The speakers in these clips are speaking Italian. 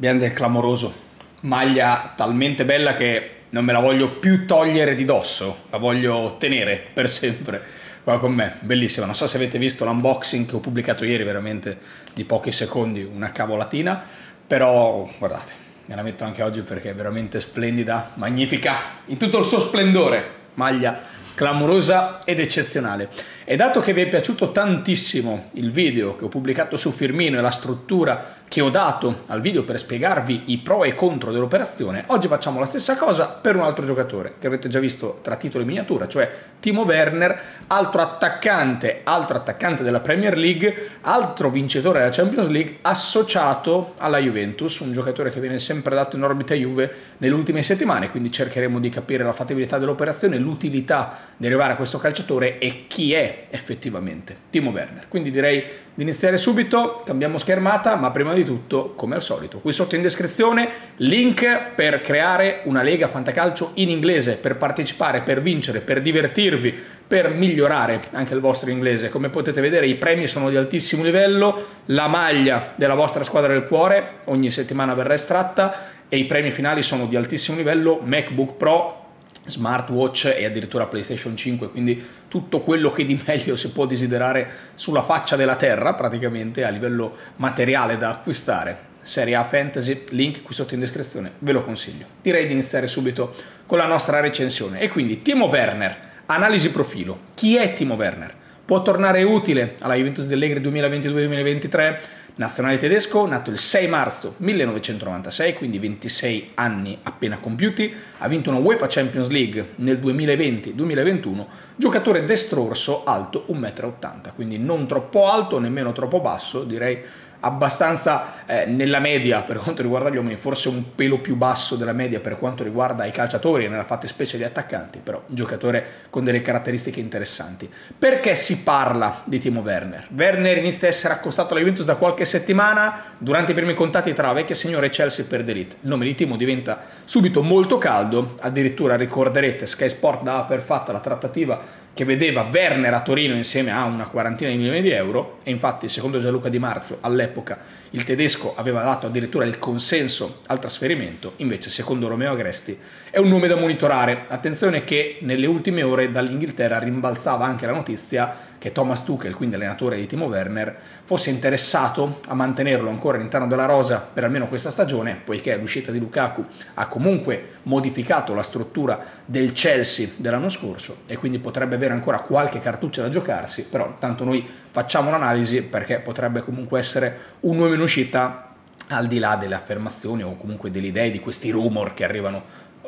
Bianca è clamoroso. Maglia talmente bella che non me la voglio più togliere di dosso, la voglio tenere per sempre qua con me. Bellissima. Non so se avete visto l'unboxing che ho pubblicato ieri, veramente di pochi secondi, una cavolatina. Però guardate, me la metto anche oggi perché è veramente splendida, magnifica, in tutto il suo splendore. Maglia clamorosa ed eccezionale. E dato che vi è piaciuto tantissimo il video che ho pubblicato su Firmino e la struttura che ho dato al video per spiegarvi i pro e contro dell'operazione, oggi facciamo la stessa cosa per un altro giocatore che avete già visto tra titolo e miniatura, cioè Timo Werner, altro attaccante, altro attaccante della Premier League, altro vincitore della Champions League, associato alla Juventus, un giocatore che viene sempre dato in orbita Juve nelle ultime settimane, quindi cercheremo di capire la fattibilità dell'operazione, l'utilità di arrivare a questo calciatore e chi è effettivamente Timo Werner. Quindi direi di iniziare subito, cambiamo schermata, ma prima di tutto, come al solito, qui sotto in descrizione link per creare una lega fantacalcio in inglese, per partecipare, per vincere, per divertirvi, per migliorare anche il vostro inglese. Come potete vedere i premi sono di altissimo livello, la maglia della vostra squadra del cuore ogni settimana verrà estratta e i premi finali sono di altissimo livello, MacBook Pro, smartwatch e addirittura PlayStation 5, quindi tutto quello che di meglio si può desiderare sulla faccia della terra, praticamente a livello materiale da acquistare. Serie A Fantasy, link qui sotto in descrizione, ve lo consiglio. Direi di iniziare subito con la nostra recensione. E quindi Timo Werner, analisi profilo. Chi è Timo Werner? Può tornare utile alla Juventus dell'Egre 2022-2023? Nazionale tedesco, nato il 6 marzo 1996, quindi 26 anni appena compiuti, ha vinto una UEFA Champions League nel 2020-2021, giocatore destrorso, alto 1,80 m, quindi non troppo alto, nemmeno troppo basso, direi abbastanza eh, nella media per quanto riguarda gli uomini, forse un pelo più basso della media per quanto riguarda i calciatori nella fattispecie gli attaccanti, però un giocatore con delle caratteristiche interessanti. Perché si parla di Timo Werner? Werner inizia a essere accostato alla Juventus da qualche settimana, durante i primi contatti tra vecchia signora e Chelsea per Delete. Il nome di Timo diventa subito molto caldo, addirittura ricorderete Sky Sport dava per fatta la trattativa che vedeva Werner a Torino insieme a una quarantina di milioni di euro e infatti secondo Gianluca Di Marzio all'epoca il tedesco aveva dato addirittura il consenso al trasferimento, invece secondo Romeo Agresti è un nome da monitorare. Attenzione che nelle ultime ore dall'Inghilterra rimbalzava anche la notizia che Thomas Tuchel, quindi allenatore di Timo Werner, fosse interessato a mantenerlo ancora all'interno della rosa per almeno questa stagione, poiché l'uscita di Lukaku ha comunque modificato la struttura del Chelsea dell'anno scorso e quindi potrebbe avere ancora qualche cartuccia da giocarsi, però tanto noi facciamo un'analisi perché potrebbe comunque essere un nome in uscita al di là delle affermazioni o comunque delle idee di questi rumor che arrivano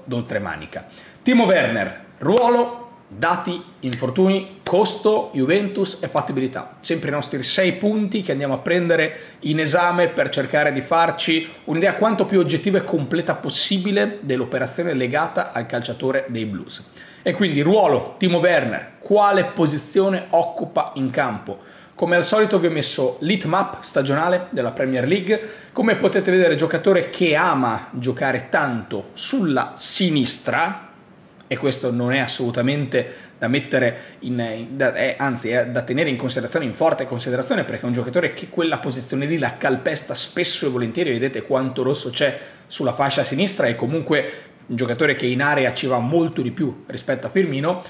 d'oltremanica. Timo Werner, ruolo dati, infortuni, costo, Juventus e fattibilità. Sempre i nostri sei punti che andiamo a prendere in esame per cercare di farci un'idea quanto più oggettiva e completa possibile dell'operazione legata al calciatore dei Blues. E quindi ruolo, Timo Werner, quale posizione occupa in campo? Come al solito vi ho messo l'hitmap stagionale della Premier League, come potete vedere giocatore che ama giocare tanto sulla sinistra, e questo non è assolutamente da mettere in, da, è, anzi è da tenere in considerazione, in forte considerazione perché è un giocatore che quella posizione lì la calpesta spesso e volentieri, vedete quanto rosso c'è sulla fascia sinistra e comunque un giocatore che in area ci va molto di più rispetto a Firmino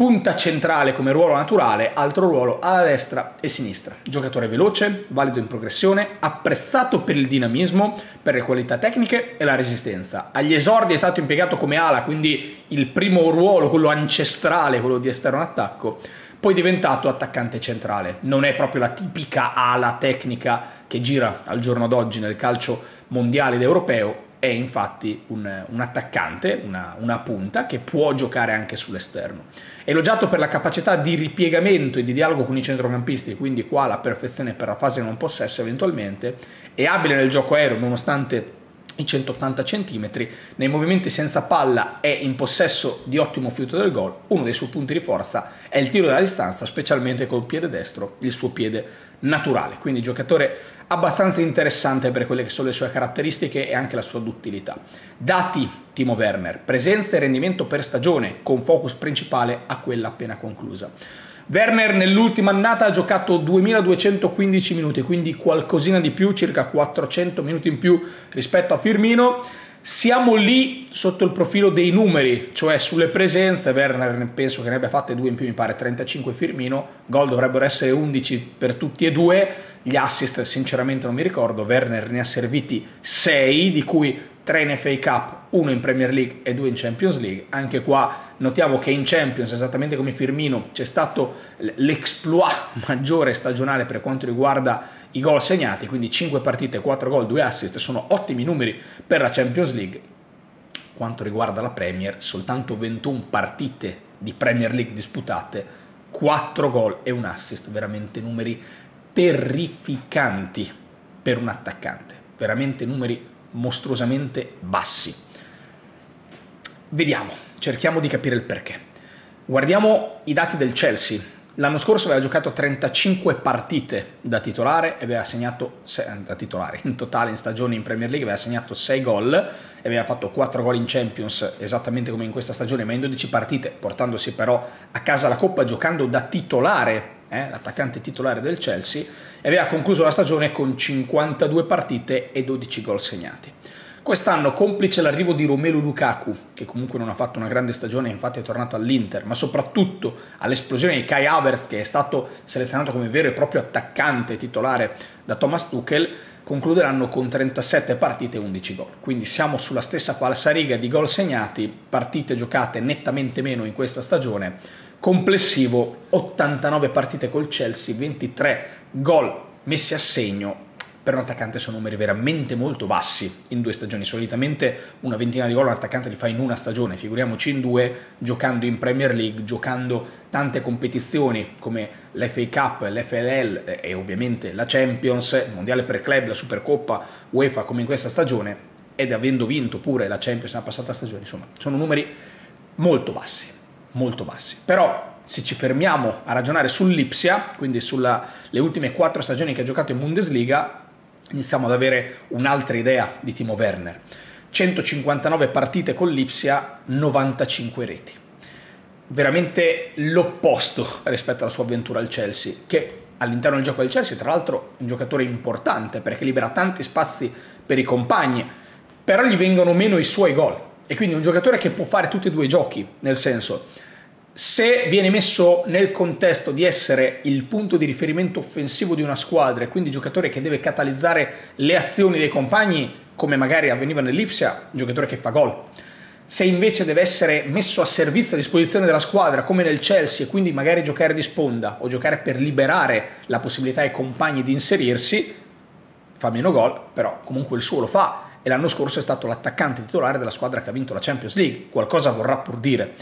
punta centrale come ruolo naturale, altro ruolo alla destra e sinistra. Giocatore veloce, valido in progressione, apprezzato per il dinamismo, per le qualità tecniche e la resistenza. Agli esordi è stato impiegato come ala, quindi il primo ruolo, quello ancestrale, quello di esterno attacco, poi diventato attaccante centrale. Non è proprio la tipica ala tecnica che gira al giorno d'oggi nel calcio mondiale ed europeo, è infatti un, un attaccante, una, una, punta che può giocare anche sull'esterno. Elogiato per la capacità di ripiegamento e di dialogo con i centrocampisti, quindi qua la perfezione per la fase non possesso eventualmente, è abile nel gioco aereo nonostante i 180 cm, nei movimenti senza palla è in possesso di ottimo fiuto del gol, uno dei suoi punti di forza è il tiro dalla distanza, specialmente col piede destro, il suo piede naturale, quindi giocatore abbastanza interessante per quelle che sono le sue caratteristiche e anche la sua duttilità. Dati Timo Werner, presenza e rendimento per stagione con focus principale a quella appena conclusa. Werner nell'ultima annata ha giocato 2215 minuti, quindi qualcosina di più, circa 400 minuti in più rispetto a Firmino. Siamo lì sotto il profilo dei numeri, cioè sulle presenze, Werner penso che ne abbia fatte due in più, mi pare 35 Firmino, gol dovrebbero essere 11 per tutti e due, gli assist sinceramente non mi ricordo, Werner ne ha serviti 6, di cui 3 in FA Cup, 1 in Premier League e 2 in Champions League. Anche qua notiamo che in Champions, esattamente come Firmino, c'è stato l'exploit maggiore stagionale per quanto riguarda i gol segnati, quindi 5 partite, 4 gol, 2 assist, sono ottimi numeri per la Champions League. Quanto riguarda la Premier, soltanto 21 partite di Premier League disputate, 4 gol e un assist, veramente numeri terrificanti per un attaccante, veramente numeri mostruosamente bassi. Vediamo, cerchiamo di capire il perché. Guardiamo i dati del Chelsea L'anno scorso aveva giocato 35 partite da titolare e aveva segnato, da titolare, in totale in stagione in Premier League aveva segnato 6 gol e aveva fatto 4 gol in Champions esattamente come in questa stagione, ma in 12 partite, portandosi però a casa la Coppa giocando da titolare, eh, l'attaccante titolare del Chelsea, e aveva concluso la stagione con 52 partite e 12 gol segnati. Quest'anno, complice l'arrivo di Romelu Lukaku, che comunque non ha fatto una grande stagione, infatti è tornato all'Inter, ma soprattutto all'esplosione di Kai Havertz, che è stato selezionato come vero e proprio attaccante titolare da Thomas Tuchel, concluderanno con 37 partite e 11 gol. Quindi siamo sulla stessa falsariga di gol segnati, partite giocate nettamente meno in questa stagione, complessivo 89 partite col Chelsea, 23 gol messi a segno per un attaccante sono numeri veramente molto bassi in due stagioni. Solitamente una ventina di gol un attaccante li fa in una stagione, figuriamoci in due, giocando in Premier League, giocando tante competizioni come l'FA Cup, l'FLL e ovviamente la Champions, il Mondiale per Club, la Supercoppa, UEFA come in questa stagione ed avendo vinto pure la Champions nella passata stagione, insomma, sono numeri molto bassi, molto bassi. Però se ci fermiamo a ragionare sull'Ipsia, quindi sulle ultime quattro stagioni che ha giocato in Bundesliga, iniziamo ad avere un'altra idea di Timo Werner. 159 partite con l'Ipsia, 95 reti. Veramente l'opposto rispetto alla sua avventura al Chelsea, che all'interno del gioco del Chelsea, tra l'altro, è un giocatore importante perché libera tanti spazi per i compagni, però gli vengono meno i suoi gol. E quindi un giocatore che può fare tutti e due i giochi, nel senso, se viene messo nel contesto di essere il punto di riferimento offensivo di una squadra e quindi giocatore che deve catalizzare le azioni dei compagni, come magari avveniva nell'Ipsia, giocatore che fa gol. Se invece deve essere messo a servizio a disposizione della squadra, come nel Chelsea, e quindi magari giocare di sponda o giocare per liberare la possibilità ai compagni di inserirsi, fa meno gol, però comunque il suo lo fa e l'anno scorso è stato l'attaccante titolare della squadra che ha vinto la Champions League, qualcosa vorrà pur dire.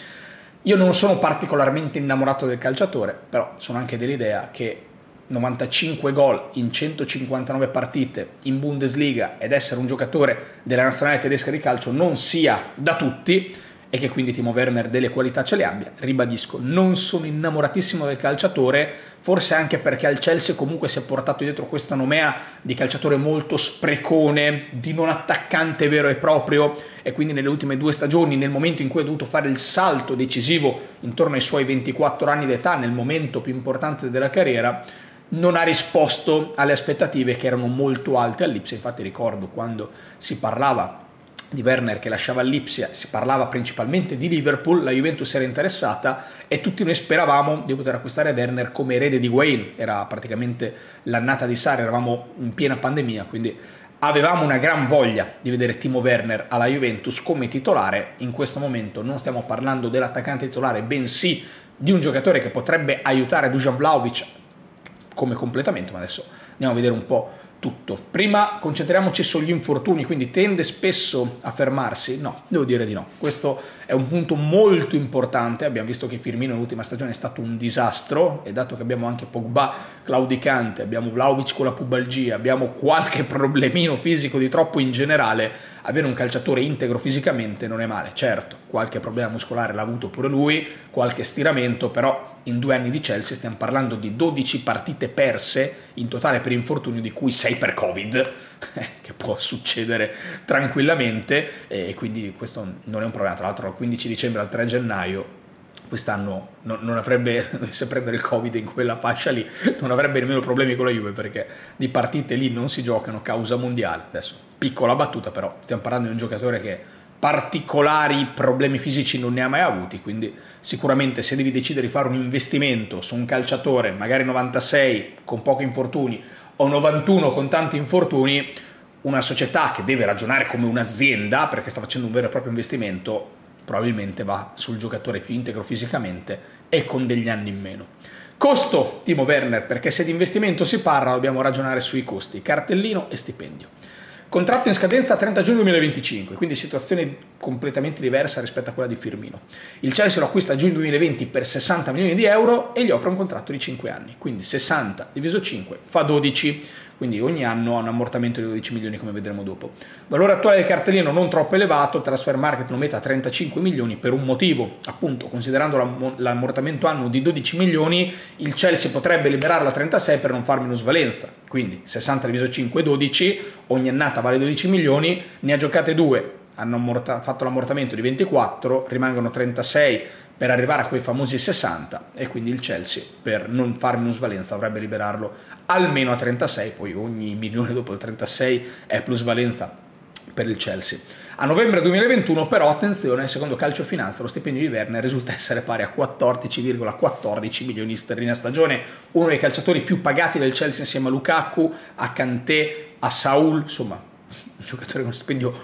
Io non sono particolarmente innamorato del calciatore, però sono anche dell'idea che 95 gol in 159 partite in Bundesliga ed essere un giocatore della nazionale tedesca di calcio non sia da tutti e che quindi Timo Werner delle qualità ce le abbia. Ribadisco, non sono innamoratissimo del calciatore, forse anche perché al Chelsea comunque si è portato dietro questa nomea di calciatore molto sprecone, di non attaccante vero e proprio e quindi nelle ultime due stagioni, nel momento in cui ha dovuto fare il salto decisivo intorno ai suoi 24 anni d'età, nel momento più importante della carriera, non ha risposto alle aspettative che erano molto alte all'Ipsia. Infatti ricordo quando si parlava di Werner che lasciava l'Ipsia, si parlava principalmente di Liverpool, la Juventus era interessata e tutti noi speravamo di poter acquistare Werner come erede di Wayne, era praticamente l'annata di Sari, eravamo in piena pandemia, quindi avevamo una gran voglia di vedere Timo Werner alla Juventus come titolare, in questo momento non stiamo parlando dell'attaccante titolare, bensì di un giocatore che potrebbe aiutare Dujan Vlaovic come completamento, ma adesso andiamo a vedere un po' tutto. Prima concentriamoci sugli infortuni, quindi tende spesso a fermarsi? No, devo dire di no. Questo è un punto molto importante. Abbiamo visto che Firmino nell'ultima stagione è stato un disastro e dato che abbiamo anche Pogba claudicante, abbiamo Vlaovic con la pubalgia, abbiamo qualche problemino fisico di troppo in generale, avere un calciatore integro fisicamente non è male. Certo, qualche problema muscolare l'ha avuto pure lui, qualche stiramento, però in due anni di Chelsea stiamo parlando di 12 partite perse in totale per infortunio, di cui 6 per Covid, che può succedere tranquillamente, e quindi questo non è un problema. Tra l'altro, dal 15 dicembre al 3 gennaio quest'anno non, avrebbe, se prendere il Covid in quella fascia lì, non avrebbe nemmeno problemi con la Juve perché di partite lì non si giocano causa mondiale. Adesso, piccola battuta però, stiamo parlando di un giocatore che particolari problemi fisici non ne ha mai avuti, quindi sicuramente se devi decidere di fare un investimento su un calciatore, magari 96 con pochi infortuni o 91 con tanti infortuni, una società che deve ragionare come un'azienda perché sta facendo un vero e proprio investimento, probabilmente va sul giocatore più integro fisicamente e con degli anni in meno. Costo Timo Werner, perché se di investimento si parla dobbiamo ragionare sui costi, cartellino e stipendio. Contratto in scadenza 30 giugno 2025, quindi situazione completamente diversa rispetto a quella di Firmino. Il Chelsea lo acquista a giugno 2020 per 60 milioni di euro e gli offre un contratto di 5 anni, quindi 60 diviso 5 fa 12, quindi ogni anno ha un ammortamento di 12 milioni come vedremo dopo. Valore attuale del cartellino non troppo elevato, Transfer Market lo mette a 35 milioni per un motivo, appunto considerando l'ammortamento annuo di 12 milioni, il Chelsea potrebbe liberarlo a 36 per non far minusvalenza, quindi 60 diviso 5 12, ogni annata vale 12 milioni, ne ha giocate due, hanno fatto l'ammortamento di 24, rimangono 36 per arrivare a quei famosi 60 e quindi il Chelsea per non far minusvalenza dovrebbe liberarlo almeno a 36, poi ogni milione dopo il 36 è plusvalenza per il Chelsea. A novembre 2021 però attenzione, secondo Calcio Finanza lo stipendio di Werner risulta essere pari a 14,14 14 milioni di sterline a stagione, uno dei calciatori più pagati del Chelsea insieme a Lukaku, a Kanté, a Saul, insomma un giocatore con stipendio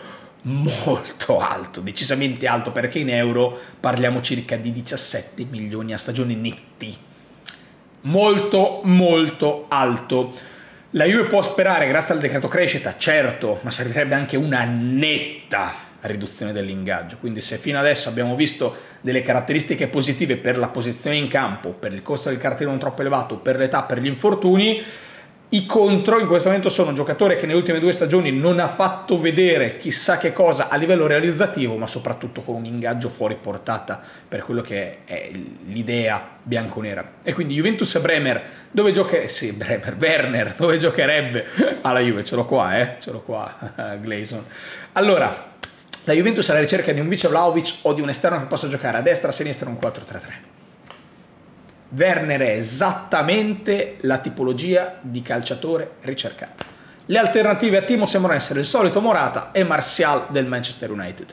molto alto, decisamente alto, perché in euro parliamo circa di 17 milioni a stagione netti. Molto, molto alto. La Juve può sperare, grazie al decreto crescita, certo, ma servirebbe anche una netta riduzione dell'ingaggio. Quindi se fino adesso abbiamo visto delle caratteristiche positive per la posizione in campo, per il costo del cartellino non troppo elevato, per l'età, per gli infortuni, i contro in questo momento sono un giocatore che nelle ultime due stagioni non ha fatto vedere chissà che cosa a livello realizzativo, ma soprattutto con un ingaggio fuori portata per quello che è l'idea bianconera. E quindi Juventus e Bremer, dove giocherebbe? Sì, Bremer, Werner, dove giocherebbe? Alla Juve, ce l'ho qua, eh? Ce l'ho qua, Gleison. Allora, la Juventus è alla ricerca di un vice Vlaovic o di un esterno che possa giocare a destra, a sinistra, un 4-3-3. Werner è esattamente la tipologia di calciatore ricercata. Le alternative a Timo sembrano essere il solito Morata e Martial del Manchester United.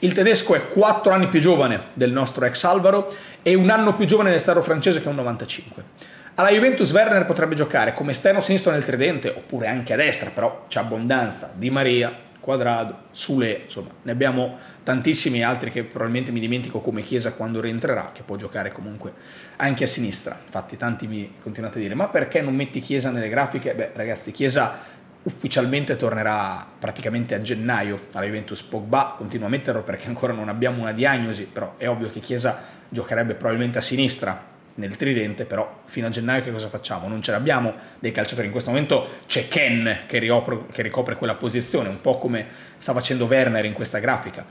Il tedesco è 4 anni più giovane del nostro ex Alvaro e un anno più giovane del stato francese che è un 95. Alla Juventus Werner potrebbe giocare come esterno sinistro nel tridente oppure anche a destra, però c'è abbondanza di Maria, Quadrado, Sule, insomma, ne abbiamo tantissimi altri che probabilmente mi dimentico come Chiesa quando rientrerà, che può giocare comunque anche a sinistra. Infatti tanti mi continuate a dire, ma perché non metti Chiesa nelle grafiche? Beh ragazzi, Chiesa ufficialmente tornerà praticamente a gennaio alla Juventus Pogba, continuo a metterlo perché ancora non abbiamo una diagnosi, però è ovvio che Chiesa giocherebbe probabilmente a sinistra nel tridente, però fino a gennaio che cosa facciamo? Non ce l'abbiamo dei calciatori, in questo momento c'è Ken che, riopre, che ricopre quella posizione, un po' come sta facendo Werner in questa grafica.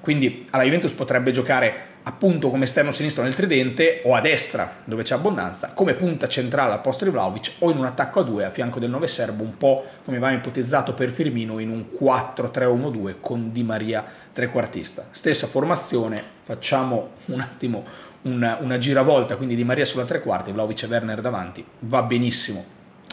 Quindi alla Juventus potrebbe giocare appunto come esterno sinistro nel tridente o a destra dove c'è abbondanza, come punta centrale al posto di Vlaovic o in un attacco a due a fianco del 9 serbo, un po' come va ipotizzato per Firmino in un 4-3-1-2 con Di Maria trequartista. Stessa formazione, facciamo un attimo una, una giravolta, quindi Di Maria sulla tre quarti, Vlaovic e Werner davanti, va benissimo.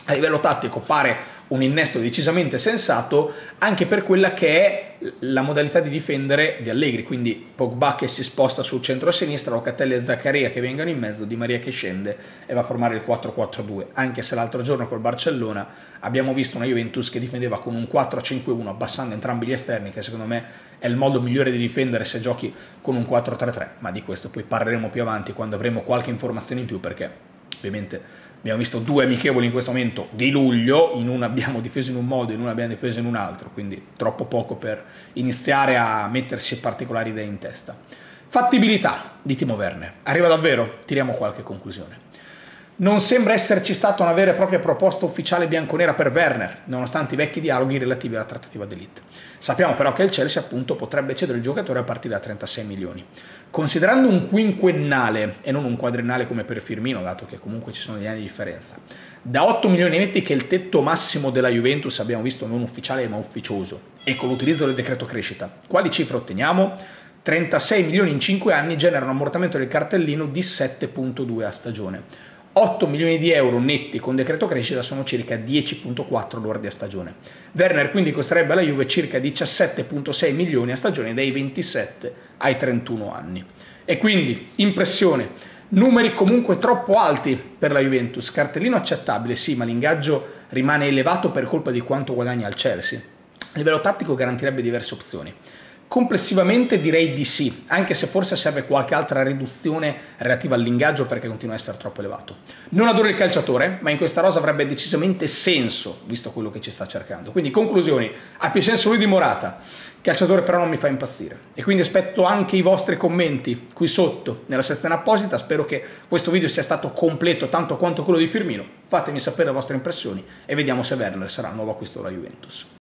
A livello tattico pare un innesto decisamente sensato anche per quella che è la modalità di difendere di Allegri, quindi Pogba che si sposta sul centro-sinistra, Locatelli e Zaccaria che vengono in mezzo, Di Maria che scende e va a formare il 4-4-2, anche se l'altro giorno col Barcellona abbiamo visto una Juventus che difendeva con un 4-5-1 abbassando entrambi gli esterni, che secondo me è il modo migliore di difendere se giochi con un 4-3-3, ma di questo poi parleremo più avanti quando avremo qualche informazione in più perché ovviamente abbiamo visto due amichevoli in questo momento di luglio, in una abbiamo difeso in un modo, in una abbiamo difeso in un altro, quindi troppo poco per iniziare a mettersi particolari idee in testa. Fattibilità di Timo Werner. Arriva davvero? Tiriamo qualche conclusione. Non sembra esserci stata una vera e propria proposta ufficiale bianconera per Werner, nonostante i vecchi dialoghi relativi alla trattativa d'elite. Sappiamo però che il Chelsea appunto potrebbe cedere il giocatore a partire da 36 milioni. Considerando un quinquennale e non un quadriennale come per Firmino, dato che comunque ci sono degli anni di differenza, da 8 milioni netti che è il tetto massimo della Juventus abbiamo visto non ufficiale ma ufficioso, e con l'utilizzo del decreto crescita, quali cifre otteniamo? 36 milioni in 5 anni genera un ammortamento del cartellino di 7.2 a stagione. 8 milioni di euro netti con decreto crescita sono circa 10.4 lordi a stagione. Werner quindi costerebbe alla Juve circa 17.6 milioni a stagione dai 27 ai 31 anni. E quindi, impressione, numeri comunque troppo alti per la Juventus, cartellino accettabile sì, ma l'ingaggio rimane elevato per colpa di quanto guadagna al Chelsea. A livello tattico garantirebbe diverse opzioni. Complessivamente direi di sì, anche se forse serve qualche altra riduzione relativa all'ingaggio perché continua a essere troppo elevato. Non adoro il calciatore, ma in questa rosa avrebbe decisamente senso, visto quello che ci sta cercando. Quindi conclusioni, ha più senso lui di Morata, calciatore però non mi fa impazzire. E quindi aspetto anche i vostri commenti qui sotto nella sezione apposita, spero che questo video sia stato completo tanto quanto quello di Firmino. Fatemi sapere le vostre impressioni e vediamo se Werner sarà il nuovo acquisto della Juventus.